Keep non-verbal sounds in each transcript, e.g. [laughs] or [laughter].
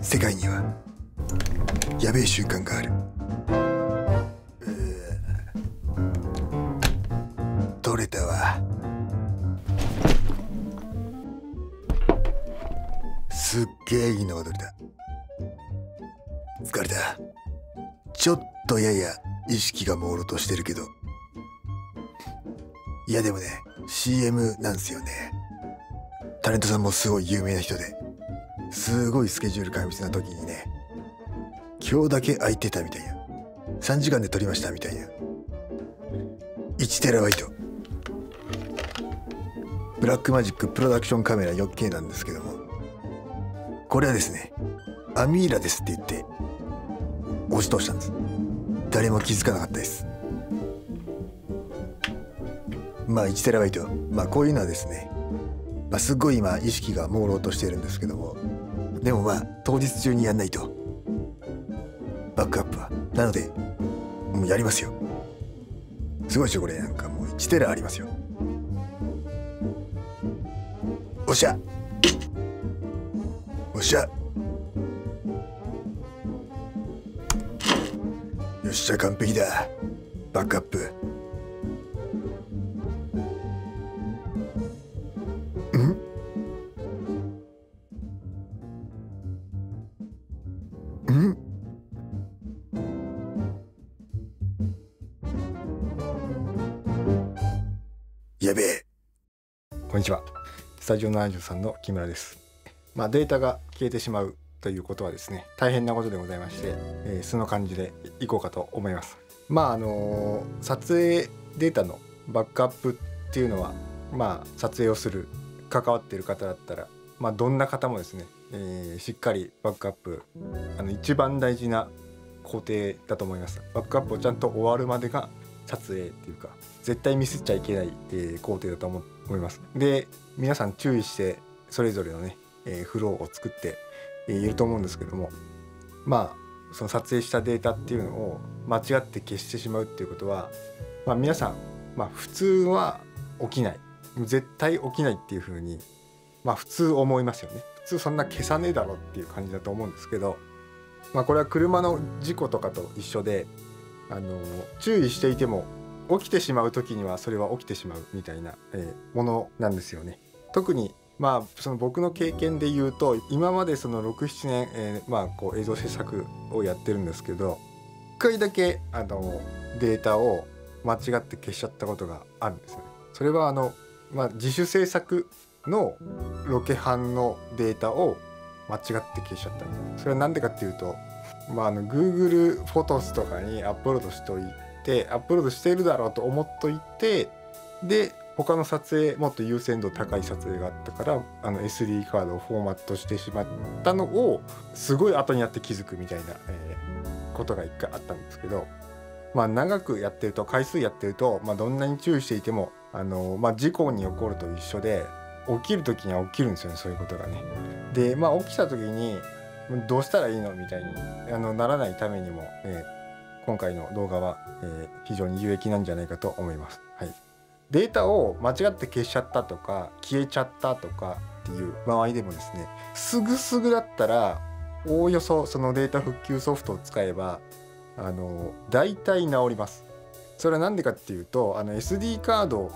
世界にはやべえ習慣がある。取れたわ。すっげえいいの踊りだ疲れた。ちょっとやや意識が朦朧としてるけど。いやでもね CM なんすよね。タレントさんもすごい有名な人で。すごいスケジュール過密な時にね今日だけ空いてたみたいな3時間で撮りましたみたいな1テラバイト。ブラックマジックプロダクションカメラ 4K なんですけども。これはですねアミーラですって言って押し通したんです。誰も気づかなかったです。まあ1テラバイト。まあこういうのはですね、まあ、すっごい今意識が朦朧としているんですけども。でもまあ当日中にやんないと。バックアップは。なのでもうやりますよ。すごいでしょこれ。なんかもう1テラありますよ。おっしゃ。おっしゃ。よっしゃ完璧だ。バックアップ。やべえこんにちは。スタジオ73の木村です。まあ、データが消えてしまうということはですね、大変なことでございまして、えーその感じでいこうかと思います。まあ、あのー撮影データのバックアップっていうのは、まあ、撮影をする、関わっている方だったら、まあ、どんな方もですね、えーしっかりバックアップ、あの、一番大事な工程だと思います。バックアップをちゃんと終わるまでが撮影っていうか絶対ミスっちゃいけない、えー工程だと思います。で皆さん注意してそれぞれのね、えーフローを作って、えーいると思うんですけどもまあその撮影したデータっていうのを間違って消してしまうっていうことは、まあ、皆さん、まあ、普通は起きない絶対起きないっていうふうに、まあ、普通思いますよね普通そんな消さねえだろっていう感じだと思うんですけど、まあ、これは車の事故とかと一緒であの注意していても起きてしまう時にはそれは起きてしまうみたいな、えーものなんですよね。特にまあその僕の経験で言うと今までその67年、えーまあこう映像制作をやってるんですけど1回だけあのデータを間違って消しちゃったことがあるんですよね。それはあの、まあ、自主制作のロケハンのデータを間違って消しちゃったんですね。それは何でかっていうと、まあ、あの Google フォトスとかにアップロードしておいてアップロードしてるだろうと思っといてで他の撮影もっと優先度高い撮影があったからあの SD カードをフォーマットしてしまったのをすごい後になって気づくみたいな、えーことが一回あったんですけど、まあ、長くやってると回数やってると、まあ、どんなに注意していてもあの、まあ、事故に起こると一緒で起きる時には起きるんですよねそういうことがね。でまあ起きた時にどうしたらいいのみたいにあのならないためにも、えー今回の動画は、えー非常に有益なんじゃないかと思います。はい、データを間違って消しちゃったとか消えちゃったとかっていう場合でもですねすぐすぐだったらおおよそそのデータ復旧ソフトを使えばあの大体治ります。それは何でかっていうとあの SD カード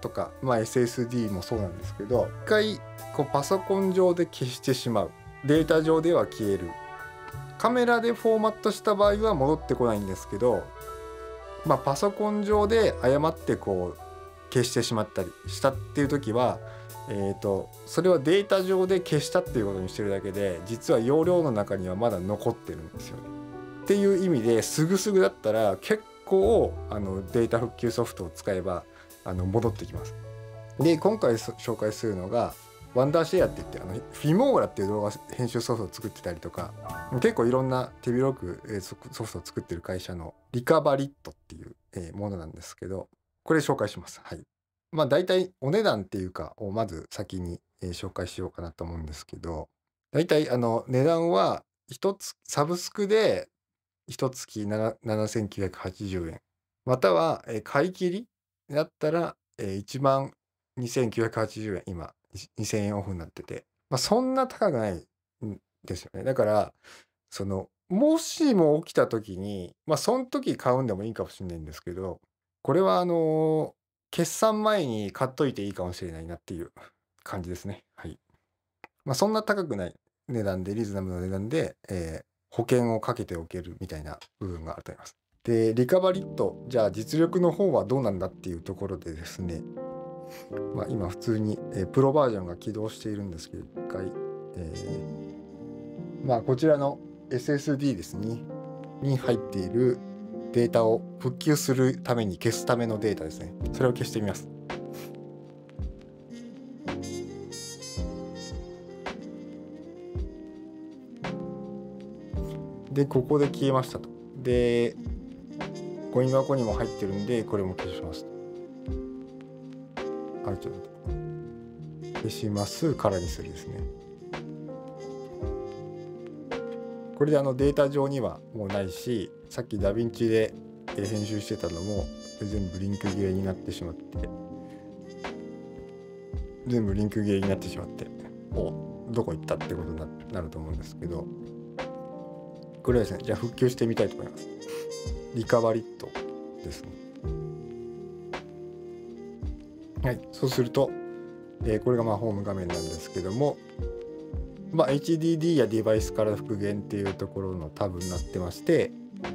とか、まあ、SSD もそうなんですけど一回こうパソコン上で消してしまうデータ上では消えるカメラでフォーマットした場合は戻ってこないんですけど、まあ、パソコン上で誤ってこう消してしまったりしたっていう時は、えー、とそれはデータ上で消したっていうことにしてるだけで実は容量の中にはまだ残ってるんですよね。っていう意味ですぐすぐだったら結構あのデータ復旧ソフトを使えばあの戻ってきます。で今回紹介するのがワンダーシェアって言ってあのフィモーラっていう動画編集ソフトを作ってたりとか結構いろんな手広くソフトを作ってる会社のリカバリットっていうものなんですけどこれ紹介します。はい。まあ大体お値段っていうかをまず先に紹介しようかなと思うんですけど大体あの値段は一つサブスクで一月7 7980円または買い切りだったらえー1万2980円今2000円オフになってて、まあ、そんな高くないんですよね。だからそのもしも起きた時にまあその時買うんでもいいかもしれないんですけどこれはあの決算前に買っといていいかもしれないなっていう [laughs] 感じですね。はい。まあそんな高くない値段でリーズナブルな値段で、えー保険をかけておけるみたいな部分があると思います。でリカバリットじゃあ実力の方はどうなんだっていうところでですね、まあ、今普通に、えープロバージョンが起動しているんですけど一回、えーまあこちらの SSD ですねに入っているデータを復旧するために消すためのデータですね。それを消してみます。でここで消えましたと。でゴミ箱にも入ってるんでこれも消します。あちょっと消しますからにするですね。これであのデータ上にはもうないしさっきダヴィンチで編集してたのも全部リンク切れになってしまって。全部リンク切れになってしまって。おどこ行ったってことにななると思うんですけど。これはですねじゃあ復旧してみたいと思います。リカバリットですね。はいそうすると、えーこれがまあホーム画面なんですけどもまあ、HDD やデバイスから復元っていうところのタブになってまして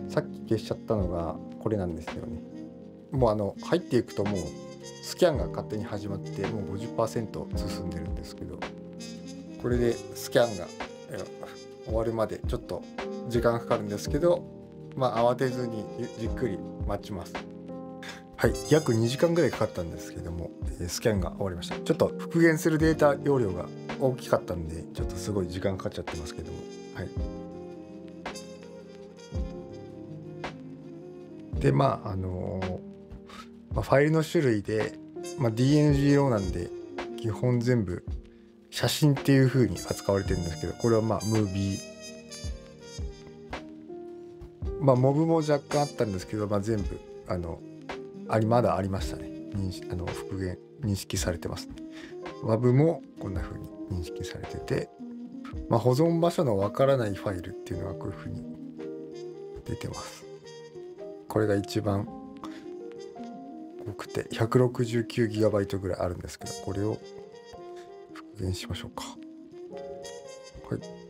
さっき消しちゃったのがこれなんですよね。もうあの入っていくともうスキャンが勝手に始まってもう50%進んでるんですけどこれでスキャンが終わるまでちょっと時間かかるんですけどまあ慌てずにじっくり待ちます。はい約2時間ぐらいかかったんですけどもスキャンが終わりました。ちょっと復元するデータ容量が大きかったんでちょっとすごい時間かかっちゃってますけどもはい。でまああのーまあ、ファイルの種類で、まあ、DNG ローなんで基本全部写真っていう風に扱われてるんですけどこれはまあムービー。まあモブも若干あったんですけど、まあ、全部あのありまだありましたね。認識あの復元認識されてます。ね WAV もこんな風に認識されてて、まあ、保存場所のわからないファイルっていうのがこういう風に出てます。これが一番多くて 169GB ぐらいあるんですけどこれを復元しましょうか。はい。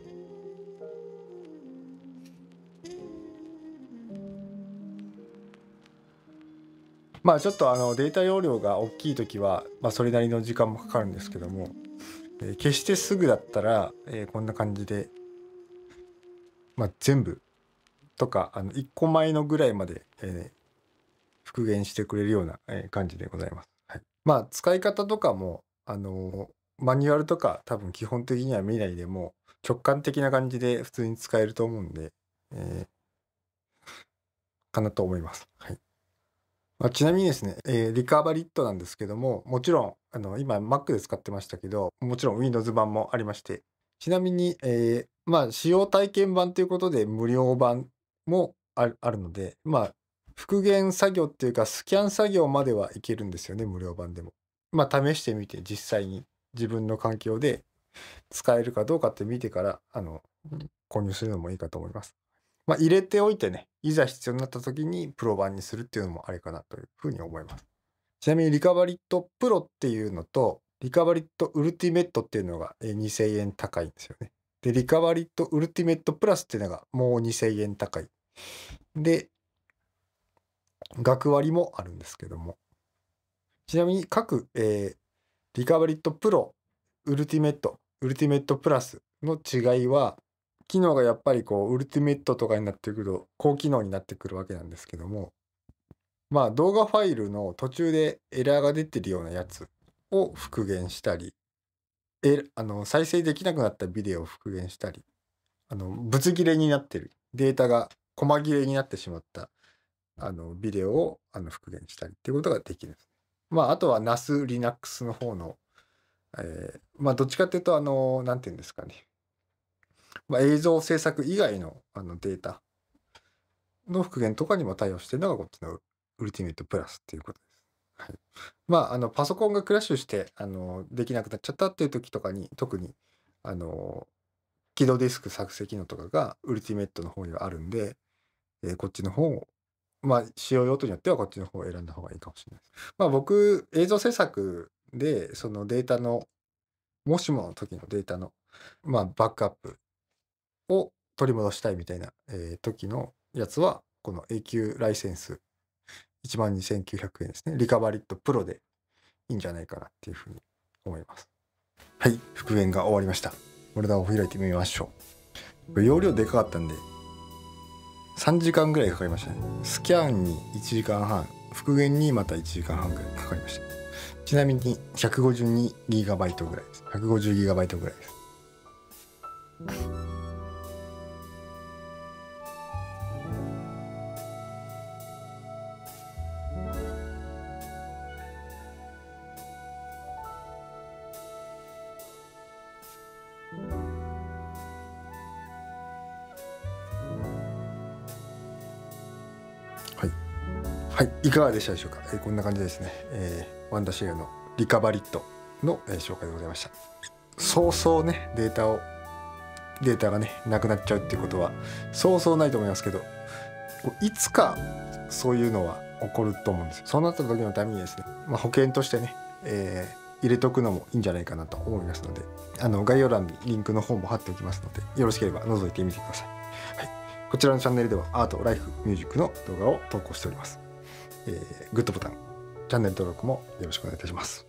まあちょっとあのデータ容量が大きい時は、まあ、それなりの時間もかかるんですけども、えー決してすぐだったら、えーこんな感じで、まあ、全部とかあの1個前のぐらいまで、えー復元してくれるような、感じでございます。はい、まあ使い方とかもあのーマニュアルとか多分基本的には見ないでも直感的な感じで普通に使えると思うんで、えーかなと思います。はいまあ、ちなみにですね、えーリカバリットなんですけどももちろんあの今 Mac で使ってましたけどもちろん Windows 版もありましてちなみに、えーまあ使用体験版ということで無料版もあるあるのでまあ復元作業っていうかスキャン作業まではいけるんですよね無料版でも。まあ試してみて実際に自分の環境で使えるかどうかって見てからあの購入するのもいいかと思います。まあ、入れておいてねいざ必要になった時にプロ版にするっていうのもありかなというふうに思います。ちなみにリカバリットプロっていうのとリカバリットウルティメットっていうのが2000円高いんですよね。でリカバリットウルティメットプラスっていうのがもう2000円高い。で学割もあるんですけどもちなみに各、えーリカバリットプロウルティメットウルティメットプラスの違いは機能がやっぱりこうウルティメットとかになってくると高機能になってくるわけなんですけどもまあ動画ファイルの途中でエラーが出てるようなやつを復元したりえあの再生できなくなったビデオを復元したりあのブツ切れになってるデータが細切れになってしまったあのビデオをあの復元したりっていうことができる。まああとは NASLinux の方の、えーまあどっちかっていうとあのなんていうんですかね、まあ、映像制作以外のあのデータの復元とかにも対応してるのがこっちのウルティメットプラスっていうことです。はい、まああのパソコンがクラッシュしてあのできなくなっちゃったっていう時とかに特にあの起動ディスク作成機能とかがウルティメットの方にはあるんで、えーこっちの方をまあ使用用途によってはこっちの方を選んだ方がいいかもしれないです。まあ僕映像制作でそのデータのもしもの時のデータのまあバックアップを取り戻したいみたいな、えー時のやつはこの永久ライセンス12,900円ですね。リカバリットプロでいいんじゃないかなっていうふうに思います。はい。復元が終わりました。フォルダを開いてみましょう。容量でかかったんで3時間ぐらいかかりましたね。スキャンに1時間半復元にまた1時間半ぐらいかかりました。ちなみに 152GB ぐらいです。150GB ぐらいです。はい。いかがでしたでしょうか、えーこんな感じですね。えーワンダシェアのリカバリットの、えー紹介でございました。そうそうね、データを、データがね、なくなっちゃうっていうことは、そうそうないと思いますけど、いつかそういうのは起こると思うんです。そうなった時のためにですね、まあ、保険としてね、えー入れとくのもいいんじゃないかなと思いますので、あの概要欄にリンクの方も貼っておきますので、よろしければ覗いてみてください。はい。こちらのチャンネルではアート、ライフ、ミュージックの動画を投稿しております。えーグッドボタン、チャンネル登録もよろしくお願いいたします。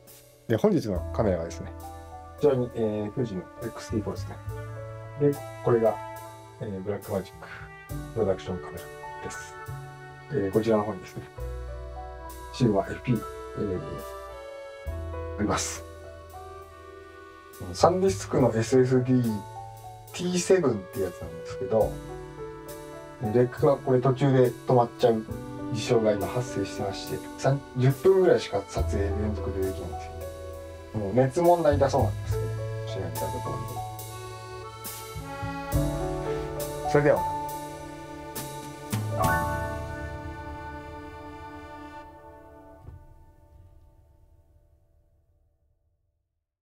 で、本日のカメラはですね、こちらに、えー、富士の XT4 ですね。で、これが、えーブラックマジックプロダクションカメラです。えーこちらの方にですね、シグマ fp、えーあります。サンディスクの SSD T7 ってやつなんですけど、レックがこれ途中で止まっちゃう事象が今発生してまして、10分ぐらいしか撮影連続でできないんですよ。もう熱問題だそうなんですけど、調べたとなんで。それではまた。